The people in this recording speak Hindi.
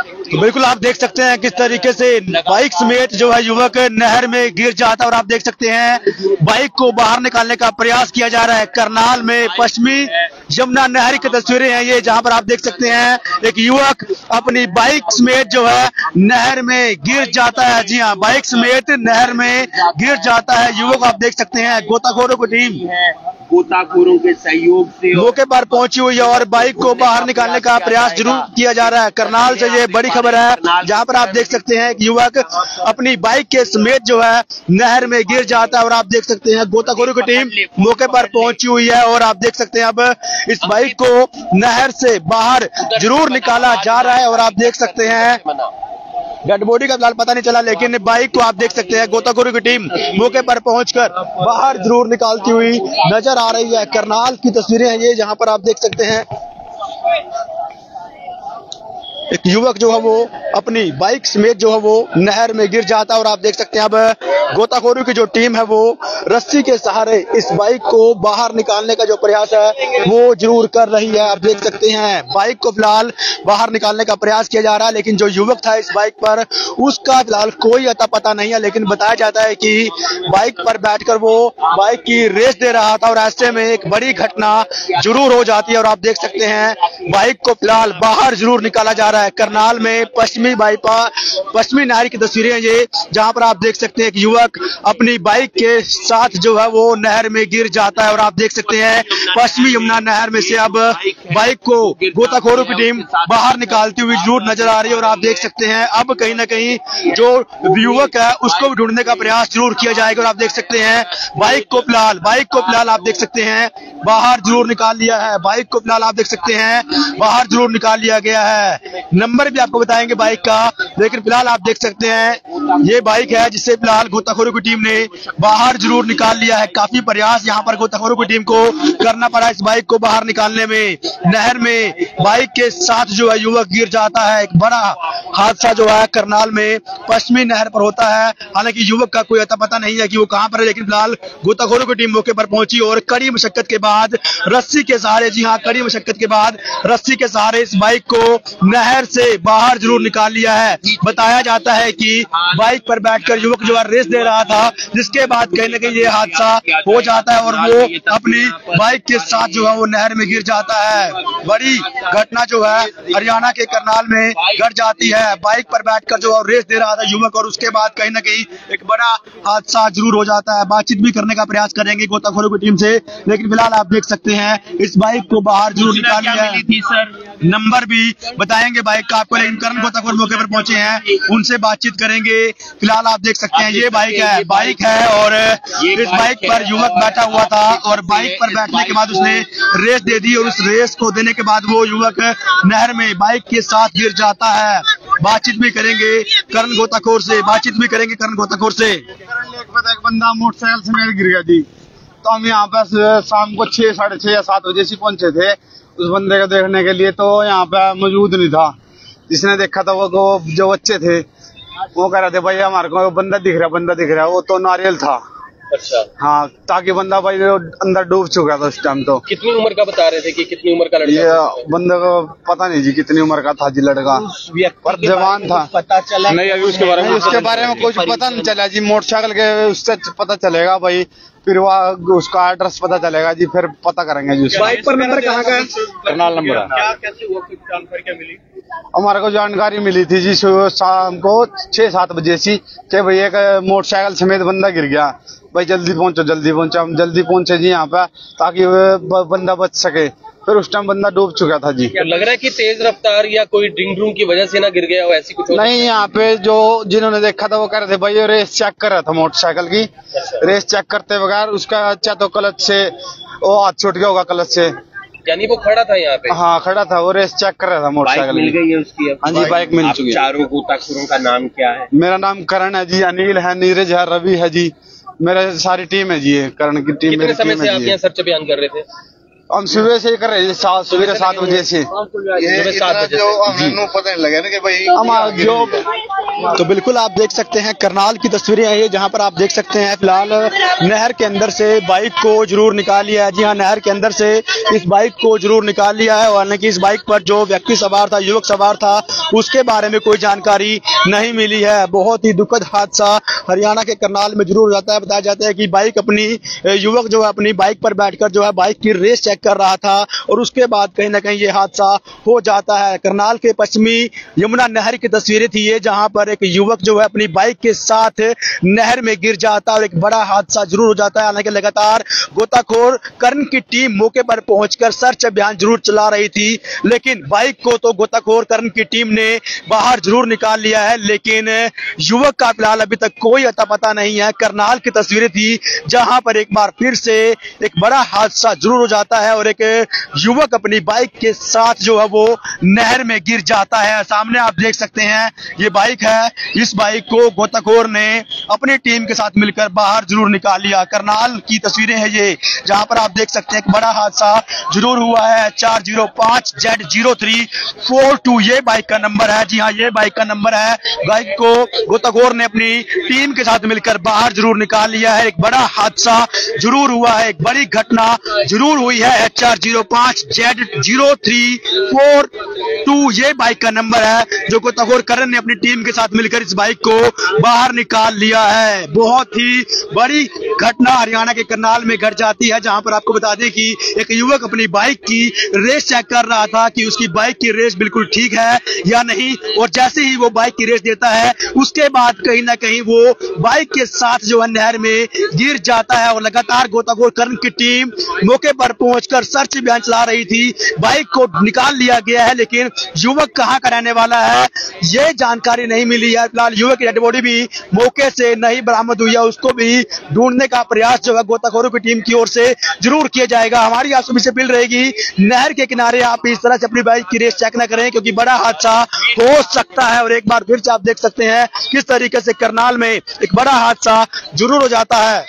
तो बिल्कुल आप देख सकते हैं किस तरीके से बाइक समेत जो है युवक नहर में गिर जाता है और आप देख सकते हैं बाइक को बाहर निकालने का प्रयास किया जा रहा है। करनाल में पश्चिमी यमुना नहर की तस्वीरें हैं ये, जहाँ पर आप देख सकते हैं एक युवक अपनी बाइक समेत जो है नहर में गिर जाता है। जी हाँ बाइक समेत नहर में गिर जाता है। युवक आप देख सकते हैं, गोताखोरों की टीम गोताखोरों के सहयोग से मौके पर पहुँची हुई है और बाइक को बाहर निकालने का प्रयास ज़रूर किया जा रहा है। करनाल से ये बड़ी खबर है। जहाँ पर आप देख सकते हैं युवक अपनी बाइक के समेत जो है नहर में गिर जाता है और आप देख सकते हैं गोताखोरों की टीम मौके पर पहुँची हुई है और आप देख सकते हैं अब इस बाइक को नहर से बाहर ज़रूर निकाला जा रहा है और आप देख सकते हैं डेड बॉडी का फ़िलहाल पता नहीं चला, लेकिन बाइक को आप देख सकते हैं, गोताखोरों की टीम मौके पर पहुंचकर बाहर ज़रूर निकालती हुई नज़र आ रही है। करनाल की तस्वीरें हैं ये, जहाँ पर आप देख सकते हैं। एक युवक जो है वो अपनी बाइक समेत जो है वो नहर में गिर जाता है और आप देख सकते हैं अब गोताखोरों की जो टीम है वो रस्सी के सहारे इस बाइक को बाहर निकालने का जो प्रयास है वो ज़रूर कर रही है। आप देख सकते हैं, बाइक को फ़िलहाल बाहर निकालने का प्रयास किया जा रहा है, लेकिन जो युवक था इस बाइक पर, उसका फ़िलहाल कोई अता पता नहीं है, लेकिन बताया जाता है कि बाइक पर बैठकर वो बाइक की रेस दे रहा था और ऐसे में एक बड़ी घटना ज़रूर हो जाती है और आप देख सकते हैं, बाइक को फ़िलहाल बाहर ज़रूर निकाला जा रहा है। करनाल में पश्चिमी बाईपास पश्चिमी नहर की तस्वीरें ये, जहाँ पर आप देख सकते हैं कि युवक अपनी बाइक के साथ जो है वो नहर में गिर जाता है, और आप देख सकते हैं पश्चिमी यमुना नहर में से अब बाइक को गोताखोरों की टीम बाहर निकालती हुई ज़रूर नज़र आ रही है, और आप देख सकते हैं अब कहीं ना कहीं जो युवक है उसको भी ढूँढने का प्रयास ज़रूर किया जाएगा, और आप देख सकते हैं बाइक को फ़िलहाल, बाइक को फ़िलहाल आप देख सकते हैं बाहर ज़रूर निकाल लिया है, बाइक को फ़िलहाल आप देख सकते हैं बाहर ज़रूर निकाल लिया गया है। नंबर भी आपको बताएँगे, बाइक का। लेकिन फ़िलहाल आप देख सकते हैं ये बाइक है जिससे फ़िलहाल गोताखोरों की टीम ने बाहर ज़रूर निकाल लिया है। काफ़ी प्रयास यहाँ पर गोताखोरों की टीम को करना पड़ा इस बाइक को बाहर निकालने में। नहर में बाइक के साथ जो है युवक गिर जाता है। एक बड़ा हादसा जो है करनाल में पश्चिमी नहर पर होता है। हालाँकि युवक का कोई अता पता नहीं है कि वो कहाँ पर है, लेकिन फ़िलहाल गोताखोरों की टीम मौके पर पहुँची और कड़ी मशक्कत के बाद रस्सी के सहारे, जी हाँ कड़ी मशक्कत के बाद रस्सी के सहारे इस बाइक को नहर से बाहर ज़रूर निकाल लिया है। बताया जाता है कि बाइक पर बैठकर युवक जो है रेस दे रहा था जिसके बाद कहीं ना कहीं ये हादसा हो जाता है और वो अपनी बाइक के साथ जो है वो नहर में गिर जाता है। बड़ी घटना जो है हरियाणा के करनाल में घट जाती है। बाइक पर बैठकर जो है रेस दे रहा था युवक और उसके बाद कहीं ना कहीं एक बड़ा हादसा ज़रूर हो जाता है। बातचीत भी करने का प्रयास करेंगे गोताखोरों की टीम से लेकिन फ़िलहाल आप देख सकते हैं इस बाइक को बाहर ज़रूर निकाल लिया है। नंबर भी बताएँगे बाइक का आपको लेकिन करण गोताखोर मौके पर पहुँचे हैं। उनसे बातचीत करेंगे। फ़िलहाल आप देख सकते हैं ये बाइक है बाइक है और इस बाइक पर युवक बैठा हुआ था और बाइक पर बैठने के बाद उसने रेस दे दी और उस रेस को देने के बाद वो युवक नहर में बाइक के साथ गिर जाता है। बातचीत भी करेंगे करण गोताखोर से बातचीत भी करेंगे करण गोताखोर से। एक बंदा मोटरसाइकिल से मेरे गिर गया जी। तो हम यहाँ पे शाम को छह साढ़े छह या सात बजे से पहुँचे थे उस बंदे को देखने के लिए तो यहाँ पे मौजूद नहीं था। जिसने देखा था वो, जो बच्चे थे वो कह रहे थे भाई हमारे को बंदा दिख रहा बंदा दिख रहा वो तो नारियल था। अच्छा। हाँ ताकि बंदा भाई अंदर डूब चुका था उस टाइम तो। कितनी उम्र का बता रहे थे कि कितनी उम्र का लड़का ये बंदे को पता नहीं जी कितनी उम्र का था जी लड़का। पर जवान था। पता चला नहीं अभी उसके बारे में उसके बारे में कुछ पता नहीं चला जी मोटरसाइकिल के उससे पता चलेगा भाई। फिर वह उसका एड्रेस पता चलेगा जी फिर पता करेंगे जी उसका। बाइक पर नंबर कहाँ का करनाल नंबर क्या कैसे हुआ? कुछ जानकारी क्या मिली? हमारे को जानकारी मिली थी जी सुबह शाम को छह सात बजे सी कि भाई एक मोटरसाइकिल समेत बंदा गिर गया। भाई जल्दी पहुंचो जल्दी पहुंचो हम जल्दी पहुँचे जी यहाँ पे ताकि बंदा बच सके। फिर उस टाइम बंदा डूब चुका था जी। क्या लग रहा है कि तेज रफ्तार या कोई ड्रिंग ड्रूम की वजह से ना गिर गया हो ऐसी कुछ नहीं यहाँ पे जो जिन्होंने देखा था वो कह रहे थे भाई रेस चेक कर रहा था मोटरसाइकिल की। रेस चेक करते बगैर उसका अच्छा तो क्लच से वो हाथ छूट गया होगा क्लच से। यानी वो खड़ा था यहाँ पे? हाँ खड़ा था वो रेस चेक कर रहा था मोटरसाइकिल मिल गई है उसकी हाँ जी, बाइक मिल चुकी है। चारों गोताखोरों का नाम क्या है? मेरा नाम करण है जी अनिल है नीरज है रवि है जी। मेरा सारी टीम है जी करण की टीम कितने मेरी समय टीम से है आप जी। यहाँ सर्च अभियान कर रहे थे? हम सुबह से ही कर रहे हैं सात सुबह सात बजे से। सुबह सात बजे जो से। पता नहीं लगा ना कि भाई हमारा जो तो बिल्कुल आप देख सकते हैं करनाल की तस्वीरें हैं ये जहाँ पर आप देख सकते हैं फ़िलहाल नहर के अंदर से बाइक को ज़रूर निकाल लिया है। जी हाँ नहर के अंदर से इस बाइक को ज़रूर निकाल लिया है और हालाँकि इस बाइक पर जो व्यक्ति सवार था युवक सवार था उसके बारे में कोई जानकारी नहीं मिली है। बहुत ही दुखद हादसा हरियाणा के करनाल में ज़रूर हो जाता है। बताया जाता है कि बाइक अपनी युवक जो है अपनी बाइक पर बैठकर जो है बाइक की रेस चेक कर रहा था और उसके बाद कहीं ना कहीं ये हादसा हो जाता है। करनाल के पश्चिमी यमुना नहर की तस्वीरें थी ये, जहाँ पर एक युवक जो है अपनी बाइक के साथ नहर में गिर जाता और एक बड़ा हादसा ज़रूर हो जाता है। हालाँकि लगातार गोताखोर कर्ण की टीम मौके पर पहुंचकर सर्च अभियान ज़रूर चला रही थी, लेकिन बाइक को तो गोताखोर कर्ण की टीम ने बाहर ज़रूर निकाल लिया है, लेकिन युवक का फ़िलहाल अभी तक कोई अता पता नहीं है। करनाल की तस्वीरें थी, जहाँ पर एक बार फिर से एक बड़ा हादसा ज़रूर हो जाता है। और एक युवक अपनी बाइक के साथ जो है वो नहर में गिर जाता है। सामने आप देख सकते हैं, ये बाइक है। इस बाइक को गोताखोर ने अपनी टीम के साथ मिलकर बाहर ज़रूर निकाल लिया। करनाल की तस्वीरें हैं ये, जहाँ पर आप देख सकते हैं एक बड़ा हादसा ज़रूर हुआ है। चार ज़ीरो पाँच Z zero three four two, ये बाइक का नंबर है। जी हाँ ये बाइक का नंबर है। बाइक को गोताखोर ने अपनी टीम के साथ मिलकर बाहर ज़रूर निकाल लिया है। एक बड़ा हादसा ज़रूर हुआ है, एक बड़ी घटना ज़रूर हुई है। एच आर ज़ीरो पाँच Z zero three four two ये बाइक का नंबर है, जो गोताखोर करण ने अपनी टीम के साथ मिलकर इस बाइक को बाहर निकाल लिया है। बहुत ही बड़ी घटना हरियाणा के करनाल में घट जाती है, जहाँ पर आपको बता दें कि एक युवक अपनी बाइक की रेस चेक कर रहा था कि उसकी बाइक की रेस बिल्कुल ठीक है या नहीं, और जैसे ही वो बाइक की रेस देता है, उसके बाद कहीं ना कहीं वो बाइक के साथ जो है नहर में गिर जाता है, और लगातार गोताखोर करण की टीम मौके पर पहुंचकर सर्च अभियान चला रही थी। बाइक को निकाल लिया गया है, लेकिन युवक कहाँ का रहने वाला है? ये जानकारी नहीं मिली है। फ़िलहाल युवक की डेड बॉडी भी मौके से नहीं बरामद हुई है। उसको भी ढूँढने का प्रयास जो है गोताखोरों की टीम की ओर से ज़रूर किया जाएगा। हमारी आप सभी से अपील रहेगी। नहर के किनारे आप इस तरह से अपनी बाइक की रेस चेक न करें, क्योंकि बड़ा हादसा हो सकता है। और एक बार फिर से आप देख सकते हैं किस तरीके से करनाल में एक बड़ा हादसा ज़रूर हो जाता है।